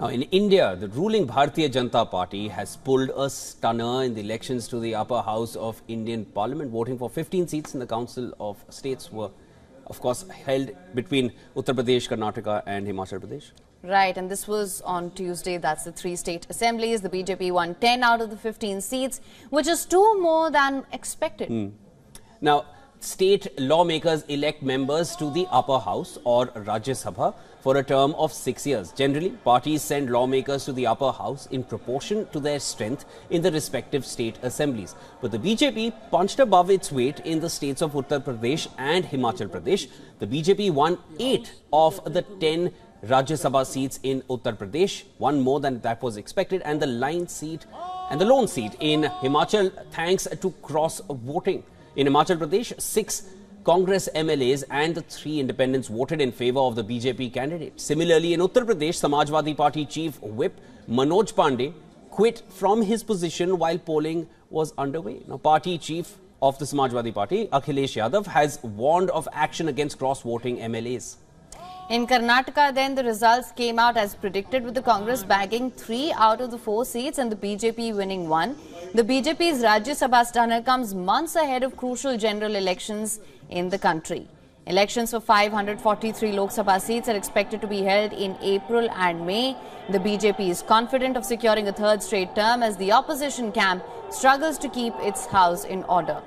Now, in India, the ruling Bharatiya Janata Party has pulled a stunner in the elections to the upper house of Indian Parliament. Voting for 15 seats in the Council of States were, of course, held between Uttar Pradesh, Karnataka, and Himachal Pradesh. Right, and this was on Tuesday. That's the three state assemblies. The BJP won 10 out of the 15 seats, which is two more than expected. Hmm. Now, state lawmakers elect members to the upper house or Rajya Sabha for a term of six years. Generally, parties send lawmakers to the upper house in proportion to their strength in the respective state assemblies. But the BJP punched above its weight in the states of Uttar Pradesh and Himachal Pradesh. The BJP won eight of the ten Rajya Sabha seats in Uttar Pradesh, one more than that was expected, and the line seat and the lone seat in Himachal thanks to cross voting. In Himachal Pradesh, six Congress MLAs and the three independents voted in favor of the BJP candidate. Similarly, in Uttar Pradesh, Samajwadi Party chief whip Manoj Pandey quit from his position while polling was underway. Now, party chief of the Samajwadi Party, Akhilesh Yadav, has warned of action against cross-voting MLAs. In Karnataka, then the results came out as predicted with the Congress bagging three out of the four seats and the BJP winning one. The BJP's Rajya Sabha stunner comes months ahead of crucial general elections in the country. Elections for 543 Lok Sabha seats are expected to be held in April and May. The BJP is confident of securing a third straight term as the opposition camp struggles to keep its house in order.